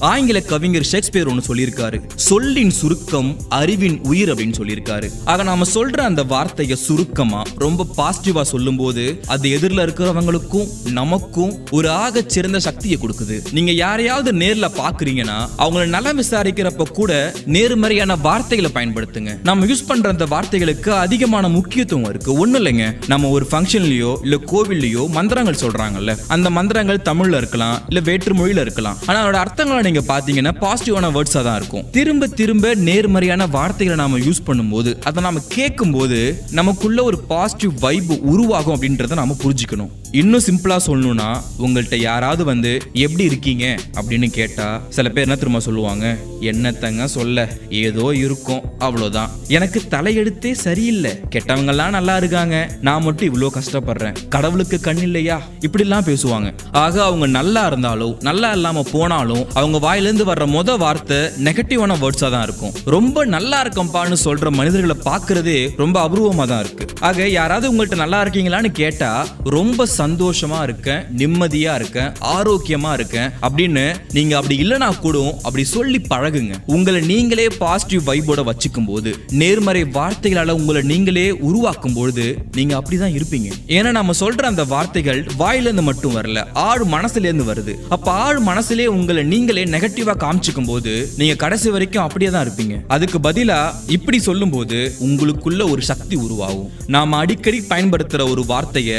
ஆங்கில கவிஞர் ஷேக்ஸ்பியர் ஒன்று சொல்லியிருக்காரு. சொல்லின் சுருக்கம் அறிவின் உயிர் அப்படின்னு சொல்லியிருக்காரு. ஆக நாம சொல்ற அந்த வார்த்தையை சுருக்கமா ரொம்ப பாசிட்டிவா சொல்லும்போது அது எதிரில் இருக்கிறவங்களுக்கும் நமக்கும் ஒரு ஆக சிறந்த சக்தியை கொடுக்குது. நீங்க யாரையாவது நேர்ல பாக்குறீங்கன்னா அவங்கள நலம் விசாரிக்கிறப்ப கூட நேர்மறையான வார்த்தைகளை பயன்படுத்துங்க. நம்ம யூஸ் பண்ற அந்த வார்த்தைகளுக்கு அதிகமான முக்கியத்துவம் இருக்கு. ஒண்ணு இல்லைங்க நம்ம ஒரு ஃபங்க்ஷன்லயோ இல்ல கோவில்லையோ மந்திரங்கள் சொல்றாங்கல்ல. அந்த மந்திரங்கள் தமிழ்ல இருக்கலாம் இல்ல வேற்று மொழியில இருக்கலாம். ஆனா அதோட அர்த்தங்கள் நீங்க பாத்தீங்கன்னா பாசிட்டிவான வேர்ட்ஸா தான் இருக்கும். திரும்ப திரும்ப நேர்மறையான வார்த்தைகளை நாம யூஸ் பண்ணும்போது அதை நாம கேட்கும்போது நமக்குள்ள ஒரு பாசிட்டிவ் வைப் உருவாகும் அப்படின்றத நாம புரிஞ்சுக்கணும். இன்னும் சிம்பிளா சொல்லணும்னா உங்கள்கிட்ட யாராவது வந்து எப்படி இருக்கீங்க? அப்படின்னு கேட்டா சில பேர் என்ன திரும்ப சொல்லுவாங்க? என்னத்தங்க சொல்ல? ஏதோ இருக்கும். அவ்வளவுதான். எனக்கு தலையெடுத்தே சரியில்லை. கெட்டவங்கெல்லாம் நல்லா இருக்காங்க. நான் மட்டும் இவ்வளோ கஷ்டப்படுறேன். கடவுளுக்கு கண் இல்லையா? இப்படிலாம் பேசுவாங்க. ஆக அவங்க நல்லா இருந்தாலும் நல்லா இல்லாம போனாலும் அவங்க வாயிலேருந்து வர்ற முத வார்த்தை நெகட்டிவான வேர்ட்ஸாக தான் இருக்கும். ரொம்ப நல்லா இருக்கம்பான்னு சொல்கிற மனிதர்களை பார்க்குறதே ரொம்ப அபூர்வமாக தான் இருக்குது ஆக யாராவது உங்கள்கிட்ட நல்லா இருக்கீங்களான்னு கேட்டால் ரொம்ப சந்தோஷமாக இருக்கேன் நிம்மதியாக இருக்கேன் ஆரோக்கியமாக இருக்கேன் அப்படின்னு நீங்கள் அப்படி இல்லைனா கூட அப்படி சொல்லி பழகுங்க. உங்களை நீங்களே பாசிட்டிவ் வைபோட வச்சுக்கும் போது நேர்மறை வார்த்தைகளால் உங்களை நீங்களே உருவாக்கும் பொழுது அப்படி தான் இருப்பீங்க. ஏன்னா நம்ம சொல்கிற அந்த வார்த்தைகள் வாயிலேருந்து மட்டும் வரல ஆழ் மனசுலேருந்து வருது. அப்போ ஆழ் மனசுலேயே உங்களை நீ நீங்களே நெகட்டிவா காமிச்சுக்கும் போது நீங்க கடைசி வரைக்கும் அப்படியே தான் இருப்பீங்க. அதுக்கு பதிலா இப்படி சொல்லும்போது உங்களுக்குள்ள ஒரு சக்தி உருவாகும். நாம அடிக்கடி பயன்படுத்துற ஒரு வார்த்தைய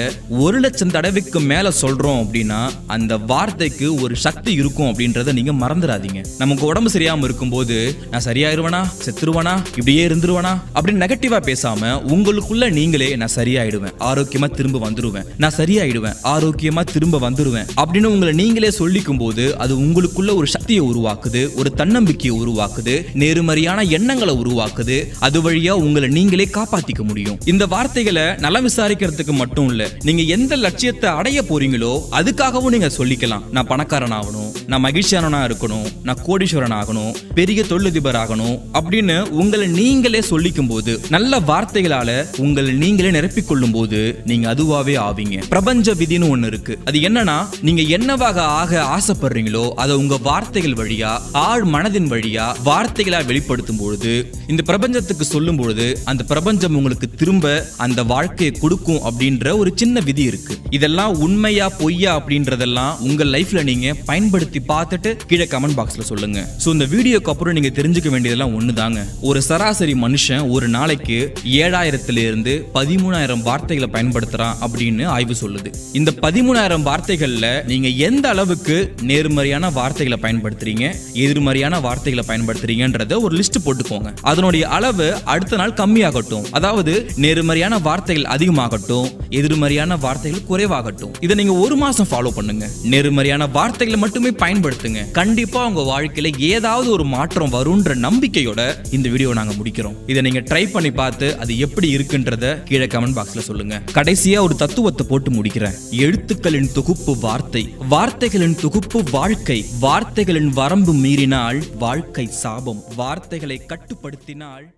ஒரு லட்சம் தடவைக்கு மேல சொல்றோம் அப்படின்னா அந்த வார்த்தைக்கு ஒரு சக்தி இருக்கும் அப்படின்றத நீங்க மறந்துடாதீங்க. நமக்கு உடம்பு சரியாம இருக்கும்போது நான் சரியாயிருவனா செத்துருவனா இப்படியே இருந்துருவனா அப்படின்னு நெகட்டிவா பேசாம உங்களுக்குள்ள நீங்களே நான் சரியாயிடுவேன் ஆரோக்கியமா திரும்ப வந்துருவேன் நான் சரியாயிடுவேன் ஆரோக்கியமா திரும்ப வந்துருவேன் அப்படின்னு உங்களை நீங்களே சொல்லிக்கும் போது அது உங்களுக்குள்ள ஒரு சக்தியை உருவாக்குது ஒரு தன்னம்பிக்கையை உருவாக்குது நேர்மறையான எண்ணங்களை உருவாக்குது அது வழியா உங்களை நீங்களே காப்பாத்திக்க முடியும். இந்த வார்த்தைகளை நலம் விசாரிக்கிறதுக்கு மட்டும் இல்ல நீங்க எந்த லட்சியத்தை அடைய போறீங்களோ அதுக்காகவும் நீங்க சொல்லிக்கலாம். நான் பணக்காரன் ஆகணும் நான் மகிழ்ச்சியானனா இருக்கணும் நான் கோடீஸ்வரன் ஆகணும் பெரிய தொழிலதிபர் ஆகணும் அப்படின்னு உங்களை நீங்களே சொல்லிக்கும் போது நல்ல வார்த்தைகளால உங்களை நீங்களே நிரப்பிக் கொள்ளும் போது நீங்க அதுவாவே ஆவீங்க. பிரபஞ்ச விதின்னு ஒண்ணு இருக்கு. அது என்னன்னா நீங்க என்னவாக ஆக ஆசைப்படுறீங்களோ அதை உங்க வார்த்தைகள் வழியா ஆழ் மனதின் வழியா வார்த்தைகளா வெளிப்படுத்தும் பொழுது இந்த பிரபஞ்சத்துக்கு சொல்லும் பொழுது அந்த பிரபஞ்சம் உங்களுக்கு திரும்ப அந்த வாழ்க்கையை கொடுக்கும் அப்படின்ற ஒரு சின்ன விதி இருக்கு. இதெல்லாம் உண்மையா பொய்யா அப்படின்றதெல்லாம் உங்க லைஃப்ல நீங்க பயன்படுத்தி பார்த்துட்டு கீழே கமெண்ட் பாக்ஸ்ல சொல்லுங்க. சோ இந்த வீடியோக்கு அப்புறம் நீங்க தெரிஞ்சுக்க வேண்டியதெல்லாம் ஒண்ணுதாங்க. ஒரு சராசரி மனுஷன் ஒரு நாளைக்கு ஏழாயிரத்துல இருந்து பதிமூணாயிரம் வார்த்தைகளை பயன்படுத்துறான் அப்படின்னு ஆய்வு சொல்லுது. இந்த பதிமூணாயிரம் வார்த்தைகள்ல நீங்க எந்த அளவுக்கு நேர்மறையான வார்த்தைகள் பயன்படுத்துறீங்க எதிர்மறையான வார்த்தைகளை பயன்படுத்துறீங்கன்றத ஒரு லிஸ்ட் போட்டுக்கோங்க. அதனுடைய அளவு அடுத்த நாள் கம்மியாகட்டும். அதாவது நேர்மறையான வார்த்தைகள் அதிகமாகட்டும் எதிர்மறையான வார்த்தைகள் குறைவாகட்டும். இதை நீங்க ஒரு மாசம் ஃபாலோ பண்ணுங்க. நேர்மறையான வார்த்தைகளை மட்டுமே பயன்படுத்துங்க. கண்டிப்பா உங்க வாழ்க்கையில ஏதாவது ஒரு மாற்றம் வரும்ன்ற நம்பிக்கையோட இந்த வீடியோ நாங்க முடிக்கிறோம். இதை நீங்க ட்ரை பண்ணி பார்த்து அது எப்படி இருக்குன்றத கீழே கமெண்ட் பாக்ஸ்ல சொல்லுங்க. கடைசியா ஒரு தத்துவத்தை போட்டு முடிக்கிறேன். எழுத்துக்களின் தொகுப்பு வார்த்தை வார்த்தைகளின் தொகுப்பு வாழ்க்கை வார்த்தை வார்த்தைகளின் வரம்பு மீறினால் வாழ்க்கை சாபம். வார்த்தைகளை கட்டுப்படுத்தினால்